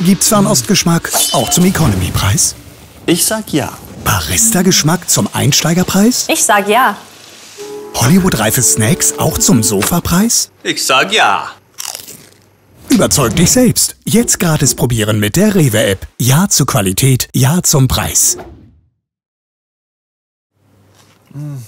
Gibt's Fernostgeschmack auch zum Economy-Preis? Ich sag ja. Barista-Geschmack zum Einsteigerpreis? Ich sag ja. Hollywood-reife Snacks auch zum Sofapreis? Ich sag ja. Überzeug dich selbst. Jetzt gratis probieren mit der Rewe-App. Ja zur Qualität, ja zum Preis. Hm.